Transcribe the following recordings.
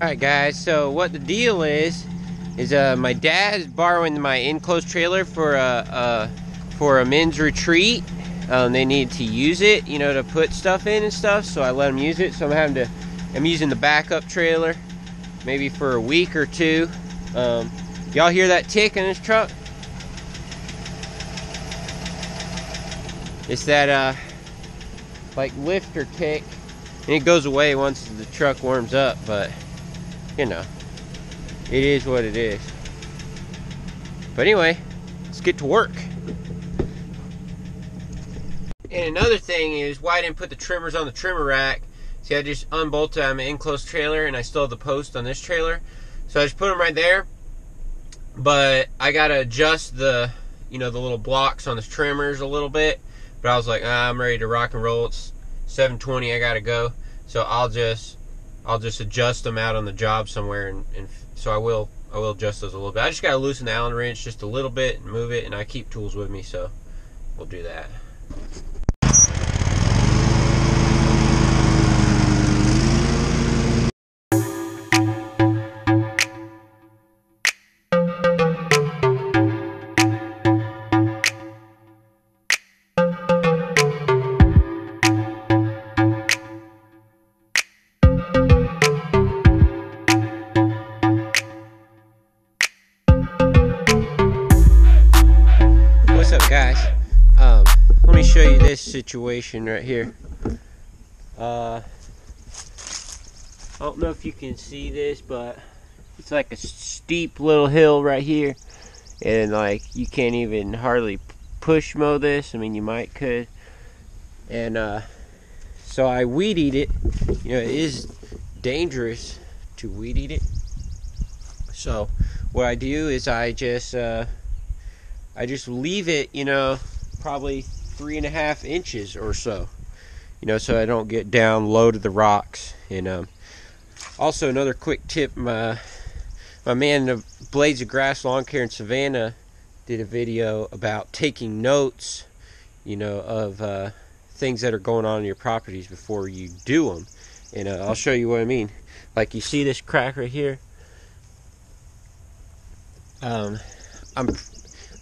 Alright guys, so what the deal is, is uh, my dad is borrowing my enclosed trailer for a, for a men's retreat. Um, they need to use it, you know, to put stuff in and stuff, so I let them use it. So I'm having to, I'm using the backup trailer, maybe for a week or two. Um, y'all hear that tick in this truck? It's that, uh, like lifter tick, and it goes away once the truck warms up, but you know, it is what it is. But anyway, let's get to work. And another thing is why I didn't put the trimmers on the trimmer rack. See, I just unbolted an enclosed trailer and I still have the post on this trailer. So I just put them right there. But I gotta adjust the, you know, the little blocks on the trimmers a little bit. But I was like, ah, I'm ready to rock and roll. It's 720, I gotta go. So I'll just I'll just adjust them out on the job somewhere, and, and so I will I will adjust those a little bit. I just gotta loosen the Allen wrench just a little bit and move it, and I keep tools with me, so we'll do that. This situation right here. Uh, I don't know if you can see this, but it's like a steep little hill right here, and like you can't even hardly push mow this. I mean, you might could, and uh, so I weed eat it. You know, it is dangerous to weed eat it. So what I do is I just uh, I just leave it, you know, probably three and a half inches or so, you know, so I don't get down low to the rocks. And um, also another quick tip: my my man, the Blades of Grass Lawn Care in Savannah, did a video about taking notes, you know, of uh, things that are going on in your properties before you do them. And uh, I'll show you what I mean. Like you see this crack right here. Um, I'm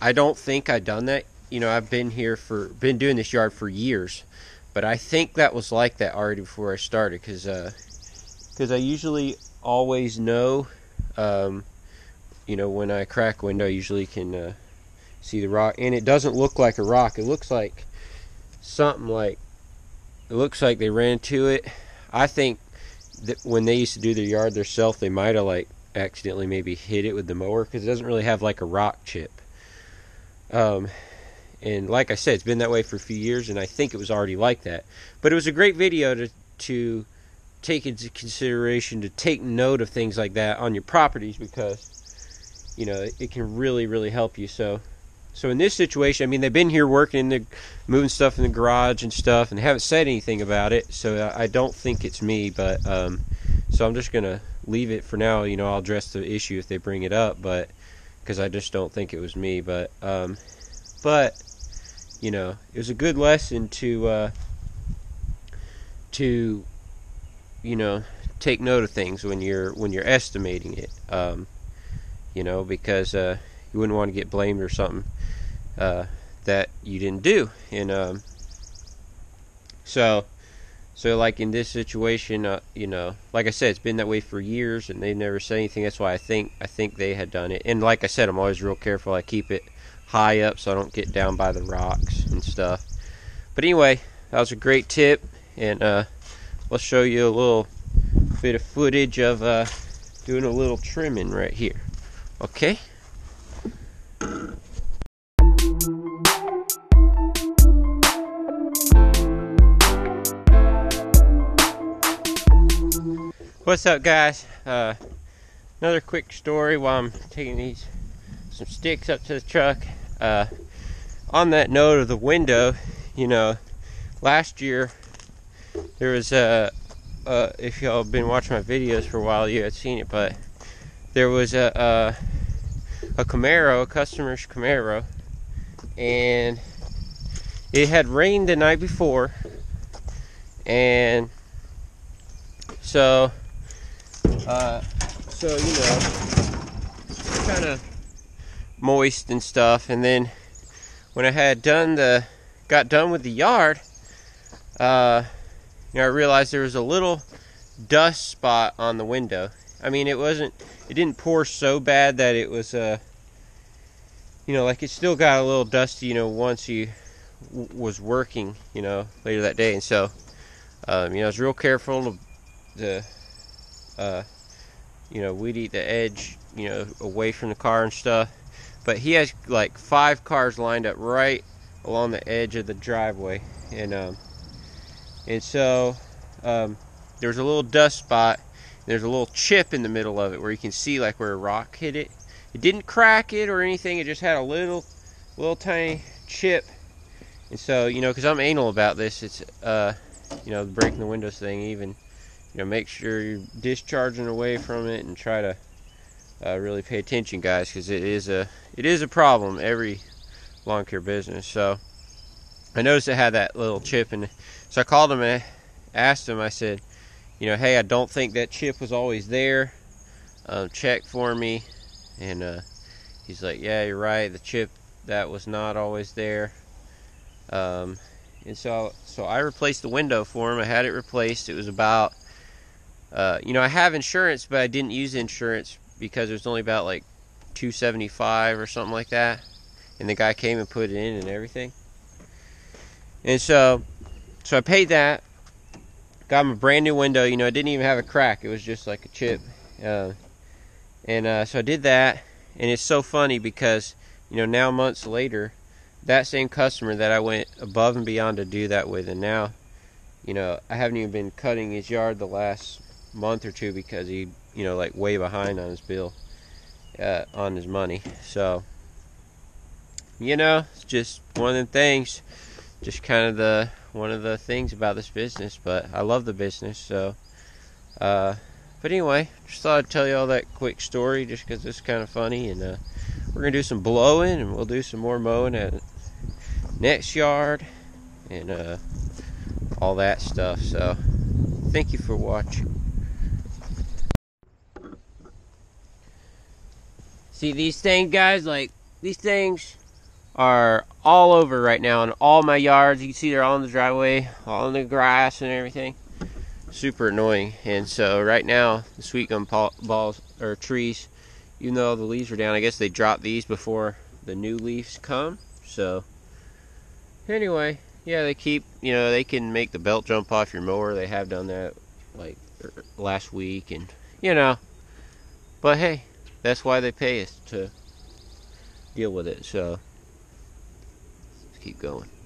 I don't think I done that. You know, I've been here for been doing this yard for years, but I think that was like that already before I started because because I usually always know, um, you know, when I crack window, I usually can uh, see the rock, and it doesn't look like a rock. It looks like something like it looks like they ran to it. I think that when they used to do their yard themselves, they might have like accidentally maybe hit it with the mower because it doesn't really have like a rock chip. Um, and like I said, it's been that way for a few years, and I think it was already like that. But it was a great video to to take into consideration to take note of things like that on your properties because you know it, it can really really help you. So so in this situation, I mean they've been here working, they're moving stuff in the garage and stuff, and haven't said anything about it. So I don't think it's me, but um, so I'm just gonna leave it for now. You know, I'll address the issue if they bring it up, but because I just don't think it was me. But um, but you know, it was a good lesson to uh, to you know take note of things when you're when you're estimating it. Um, you know, because uh, you wouldn't want to get blamed or something uh, that you didn't do, and um, so. So, like in this situation, uh, you know, like I said, it's been that way for years, and they never said anything. That's why I think I think they had done it. And like I said, I'm always real careful. I keep it high up so I don't get down by the rocks and stuff. But anyway, that was a great tip, and uh, let's show you a little bit of footage of uh, doing a little trimming right here. Okay. What's up, guys? Uh, another quick story while I'm taking these some sticks up to the truck. Uh, on that note of the window, you know, last year there was a. Uh, if y'all been watching my videos for a while, you had seen it, but there was a a, a Camaro, a customer's Camaro, and it had rained the night before, and so Uh, so you know, kind of moist and stuff. And then when I had done the, got done with the yard, uh, you know, I realized there was a little dust spot on the window. I mean, it wasn't, it didn't pour so bad that it was, uh, you know, like it still got a little dusty, you know, once w- was working, you know, later that day. And so, um, you know, I was real careful to, to uh, you know, we'd eat the edge, you know, away from the car and stuff. But he has like five cars lined up right along the edge of the driveway, and um, and so um, there's a little dust spot. There's a little chip in the middle of it where you can see like where a rock hit it. It didn't crack it or anything. It just had a little, little tiny chip. And so you know, because I'm anal about this, it's uh, you know, breaking the windows thing even you know, make sure you're discharging away from it and try to uh, really pay attention, guys, because it is a it is a problem every lawn care business. So I noticed it had that little chip, and so I called him and asked him. I said, you know, hey, I don't think that chip was always there. Um, check for me, and uh, he's like, yeah, you're right. The chip that was not always there. Um, and so so I replaced the window for him. I had it replaced. It was about uh, you know, I have insurance, but I didn't use insurance because it was only about like 275 or something like that. And the guy came and put it in and everything. And so, so I paid that. Got him a brand new window. You know, it didn't even have a crack. It was just like a chip. Uh, and uh, so I did that. And it's so funny because, you know, now months later, that same customer that I went above and beyond to do that with, and now, you know, I haven't even been cutting his yard the last month or two because he, you know, like way behind on his bill, uh, on his money. So, you know, it's just one of the things, just kind of the one of the things about this business. But I love the business, so. Uh, but anyway, just thought I'd tell you all that quick story just because it's kind of funny. And uh, we're going to do some blowing and we'll do some more mowing at next yard and uh, all that stuff. So, thank you for watching. See these things, guys? Like, these things are all over right now in all my yards. You can see they're all in the driveway, all in the grass and everything. Super annoying. And so right now, the sweet gum balls or trees, even though the leaves are down, I guess they drop these before the new leaves come. So anyway, yeah, they keep, you know, they can make the belt jump off your mower. They have done that like er, last week and you know. But hey, that's why they pay us to deal with it. So let's keep going.